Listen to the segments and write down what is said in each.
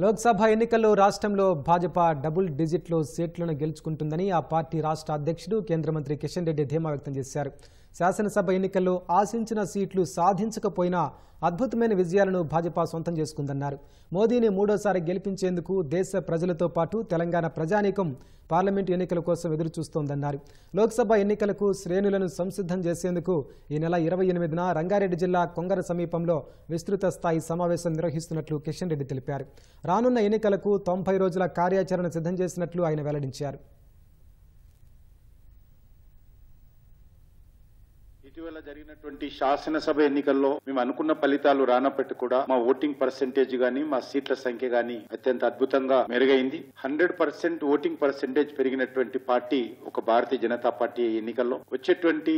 లోక్సభ ఎన్నికల్లో రాష్ట్రంలో భాజపా డబుల్ డిజిట్లో సీట్లను గెలుచుకుంటుందని ఆ పార్టీ రాష్ట్ర అధ్యక్షుడు కేంద్ర మంత్రి కిషన్ రెడ్డి ధీమా వ్యక్తం చేశారు. శాసనసభ ఎన్నికల్లో ఆశించిన సీట్లు సాధించకపోయినా అద్భుతమైన విజయాలను భాజపా సొంతం చేసుకుందన్నారు. మోదీని మూడోసారి గెలిపించేందుకు దేశ ప్రజలతో పాటు తెలంగాణ ప్రజానీకం పార్లమెంటు ఎన్నికల కోసం ఎదురుచూస్తోందన్నారు. లోక్సభ ఎన్నికలకు శ్రేణులను సంసిద్ధం చేసేందుకు ఈ నెల ఇరవై ఎనిమిదిన రంగారెడ్డి జిల్లా కొంగర సమీపంలో విస్తృత స్థాయి సమావేశం నిర్వహిస్తున్నట్లు కిషన్ రెడ్డి తెలిపారు. రానున్న ఎన్నికలకు తొంభై రోజుల కార్యాచరణ సిద్ధం చేసినట్లు ఆయన వెల్లడించారు. ఇటీవల జరిగినటువంటి శాసనసభ ఎన్నికల్లో మేము అనుకున్న ఫలితాలు రానప్పటికీ కూడా మా ఓటింగ్ పర్సెంటేజ్ గానీ మా సీట్ల సంఖ్య గానీ అత్యంత అద్భుతంగా మెరుగైంది. హండ్రెడ్ పర్సెంట్ ఓటింగ్ పర్సెంటేజ్ పెరిగినటువంటి పార్టీ ఒక భారతీయ జనతా పార్టీ ఎన్నికల్లో. వచ్చేటువంటి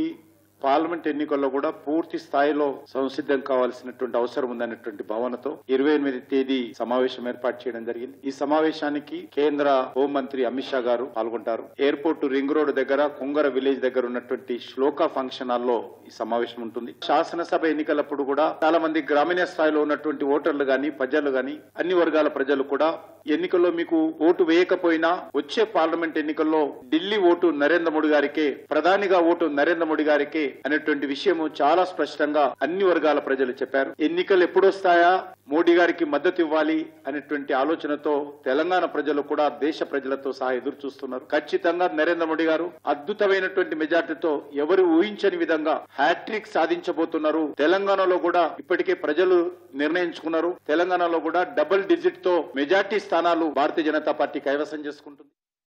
పార్లమెంట్ ఎన్నికల్లో కూడా పూర్తి స్థాయిలో సంసిద్ధం కావాల్సినటువంటి అవసరం ఉందన్నటువంటి భావనతో ఇరవై ఎనిమిది తేదీ సమావేశం ఏర్పాటు చేయడం జరిగింది. ఈ సమావేశానికి కేంద్ర హోంమంత్రి అమిత్ షా గారు పాల్గొంటారు. ఎయిర్పోర్ట్ రింగ్ రోడ్ దగ్గర కుంగర విలేజ్ దగ్గర ఉన్నటువంటి శ్లోక ఫంక్షన్ హాల్లో ఈ సమావేశం ఉంటుంది. శాసనసభ ఎన్నికలప్పుడు కూడా చాలా మంది గ్రామీణ స్థాయిలో ఉన్నటువంటి ఓటర్లు గాని ప్రజలు గాని అన్ని వర్గాల ప్రజలు కూడా ఎన్నికల్లో మీకు ఓటు వేయకపోయినా వచ్చే పార్లమెంట్ ఎన్నికల్లో ఢిల్లీ ఓటు నరేంద్ర మోడీ గారికే ప్రధానిగా ఓటు నరేంద్ర మోడీ గారికే అనేటువంటి విషయము చాలా స్పష్టంగా అన్ని వర్గాల ప్రజలు చెప్పారు. ఎన్నికలు ఎప్పుడొస్తాయా మోడీ గారికి మద్దతు ఇవ్వాలి అనేటువంటి ఆలోచనతో తెలంగాణ ప్రజలు కూడా దేశ ప్రజలతో సహా ఎదురు చూస్తున్నారు. ఖచ్చితంగా నరేంద్ర మోడీ గారు అద్భుతమైనటువంటి మెజార్టీతో ఎవరు ఊహించని విధంగా హ్యాట్రిక్ సాధించబోతున్నారు. తెలంగాణలో కూడా ఇప్పటికే ప్రజలు నిర్ణయించుకున్నారు. తెలంగాణలో కూడా డబుల్ డిజిట్తో మెజార్టీ స్థానాలు భారతీయ జనతా పార్టీ కైవసం చేసుకుంటుంది.